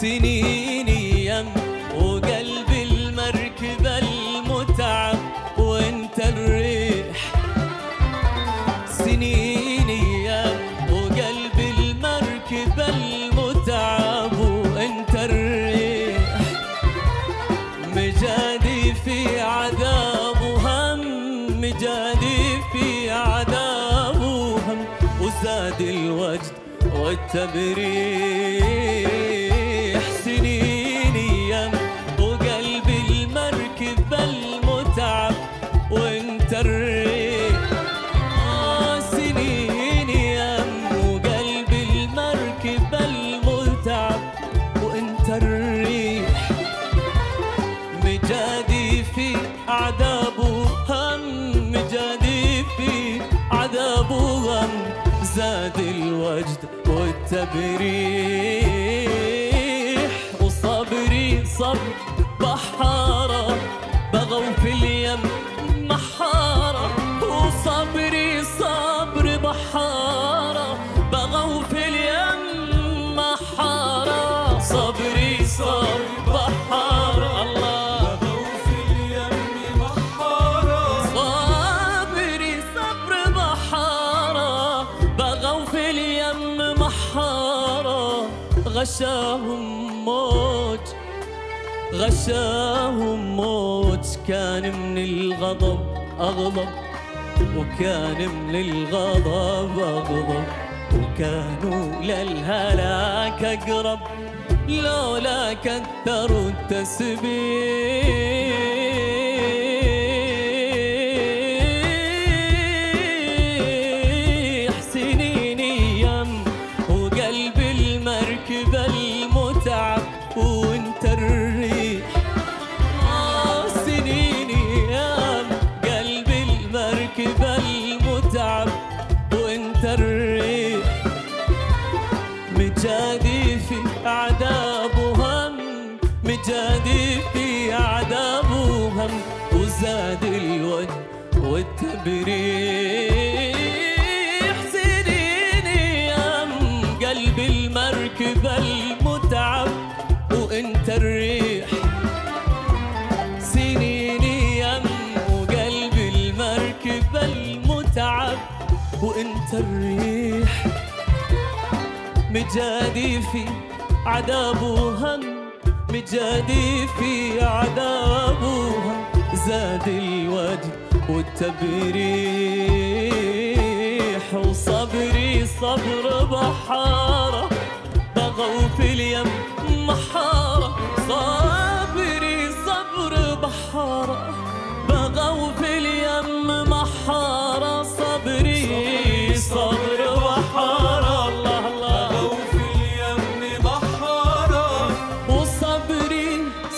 سنين يم وقلب المركبة المتعب وانت الريح. سنين يم وقلب المركبة المتعب وانت الريح. مجادي في عذاب وهم مجادي في عذاب وهم. وزاد الوجد والتبريح والتبريح وصبري صبر بحارة بغوا في اليم محارة. وصبري صبر بحارة بغوا في اليم غشاهم موج غشاهم موج كان من الغضب أغضب وكان من الغضب أغضب. وكانوا للهلاك أقرب لولا كثروا التسبيح. وزاد الوجه والتبريح. سنين يم قلب المركبة المتعب وانت الريح. سنين يم وقلب المركبة المتعب وانت الريح. مجادي في عذاب وهم مجادي في عذاب وهم. زاد الوجه والتبريح وصبري صبر بحارة بغوا في اليم محارة. صبري صبر بحارة بغوا في اليم محارة. صبري صبر بحارة. الله الله وصبري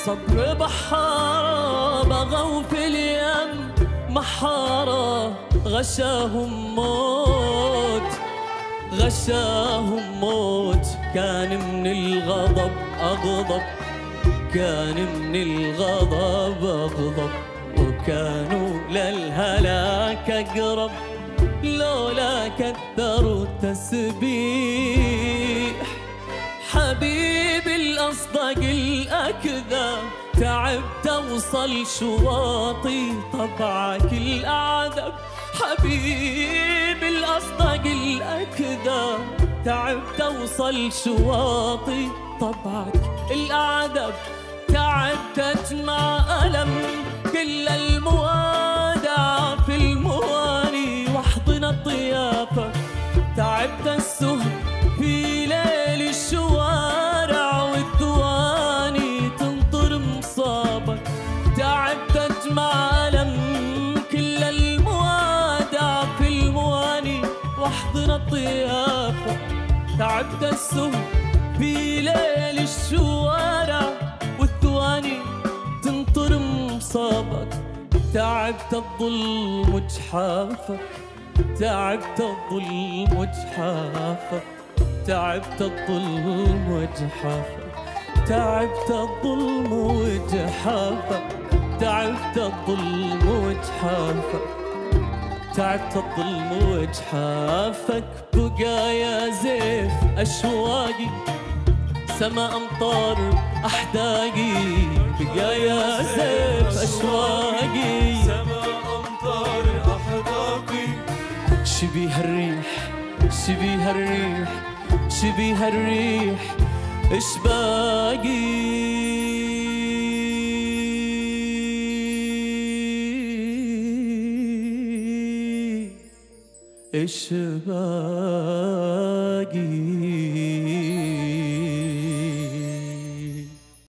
صبر بحارة. بغوا في اليم محارة غشاهم موت. غشاهم موت كان من الغضب أغضب. كان من الغضب أغضب. وكانوا للهلاك أقرب. لولا كثروا التسبيح. حبيبي الأصدق الأكذب. تعبت أوصل شواطي طبعك الأعذب حبيبي الأصدق الأكذب تعبت أوصل شواطي طبعك الأعذب تعبت أجمع ألم كل واحضن الضيافة تعبت السهر في ليل الشوارع والثواني تنطر مصابك. تعبت الظلم وجحافك تعبت الظلم وجحافك تعبت الظلم وجحافك تعبت الظلم وجحافك تعبت الظلم وجحافك تعبت الظلم وجحافك بقايا زيف أشواقي. سما أمطار أحداقي. بقى يا زيف أشواقي. سما أمطار أحداقي. شبيه الريح شبيه الريح شبيه الريح إش باقي؟ اشباقي